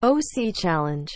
OC Challenge.